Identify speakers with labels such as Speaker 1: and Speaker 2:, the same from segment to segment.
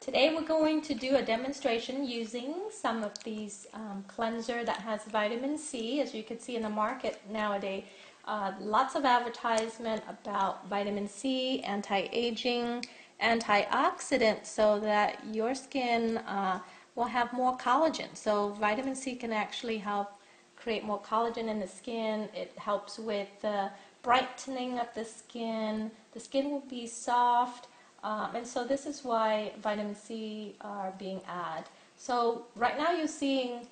Speaker 1: Today we're going to do a demonstration using some of these um, cleanser that has vitamin C. As you can see in the market nowadays, uh, lots of advertisement about vitamin C, anti-aging, antioxidant, so that your skin uh, will have more collagen. So vitamin C can actually help create more collagen in the skin. It helps with the brightening of the skin. The skin will be soft. Um, and so this is why vitamin C are being added. So right now you're seeing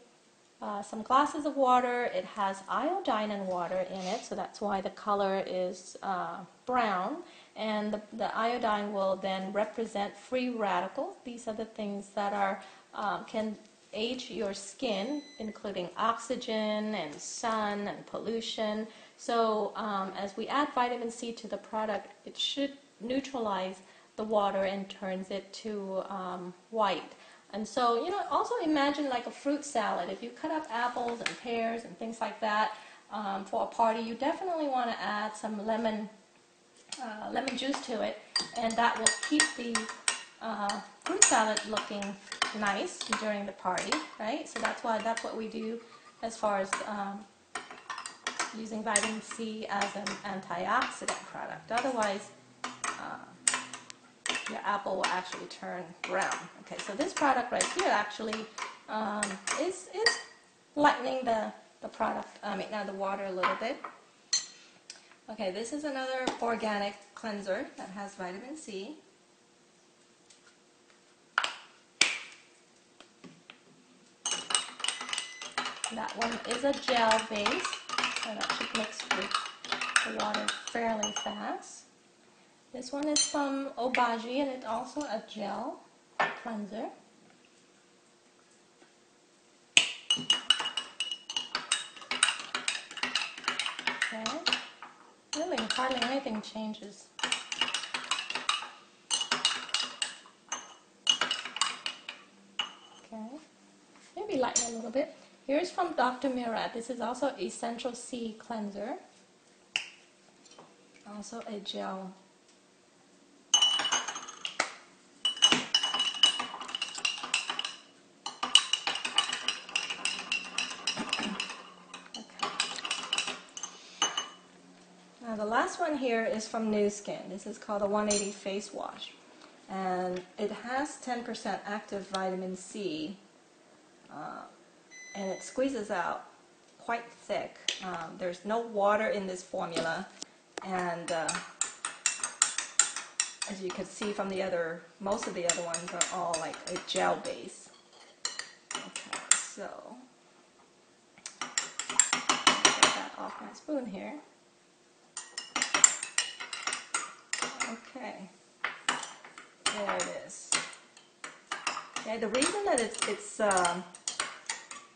Speaker 1: uh, some glasses of water. It has iodine and water in it, so that's why the color is uh, brown. And the, the, iodine will then represent free radicals. These are the things that are um, can age your skin, including oxygen and sun and pollution. So um, as we add vitamin C to the product, it should neutralize the water and turns it to um, white. And so, you know, also imagine like a fruit salad. If you cut up apples and pears and things like that um, for a party, you definitely want to add some lemon, uh, lemon juice to it, and that will keep the uh, fruit salad looking nice during the party, right? So that's why that's what we do as far as um, using vitamin C as an antioxidant product. Otherwise, uh, your apple will actually turn brown. Okay, so this product right here actually um, is, is lightening the, the product, I mean, now the water a little bit. Okay, this is another organic cleanser that has vitamin C. That one is a gel base, so that should mix with the water fairly fast. This one is from Obagi and it's also a gel cleanser. Okay. Really, hardly anything changes. Okay. Maybe lighten a little bit. Here's from Dr. Murad. This is also a Essential C cleanser. Also a gel last one here is from Nu Skin. This is called a 180 Face Wash. And it has 10% active vitamin C. Uh, and it squeezes out quite thick. Um, there's no water in this formula. And uh, as you can see from the other, most of the other ones are all like a gel base. Okay, so off my spoon here. Okay, there it is. Okay, the reason that it's, it's um,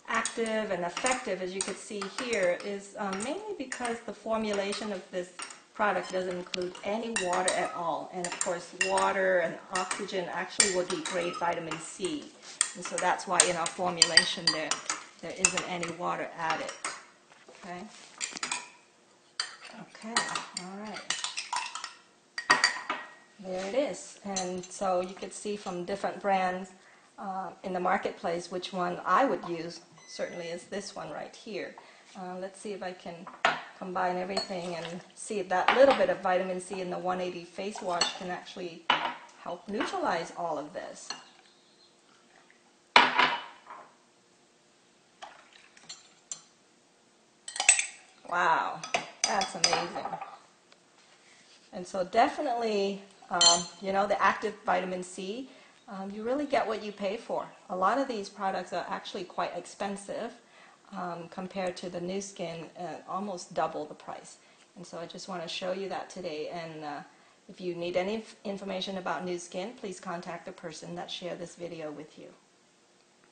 Speaker 1: active and effective, as you can see here, is um, mainly because the formulation of this product doesn't include any water at all. And of course, water and oxygen actually will degrade vitamin C. And so that's why in our formulation there, there isn't any water added. Okay? Okay, all right. There it is. And so you could see from different brands uh, in the marketplace which one I would use. Certainly is this one right here. Uh, let's see if I can combine everything and see if that little bit of vitamin C in the 180 face wash can actually help neutralize all of this. Wow, that's amazing. And so definitely um, you know, the active vitamin C, um, you really get what you pay for. A lot of these products are actually quite expensive um, compared to the Nu Skin, uh, almost double the price. And so I just want to show you that today. And uh, if you need any information about Nu Skin, please contact the person that shared this video with you.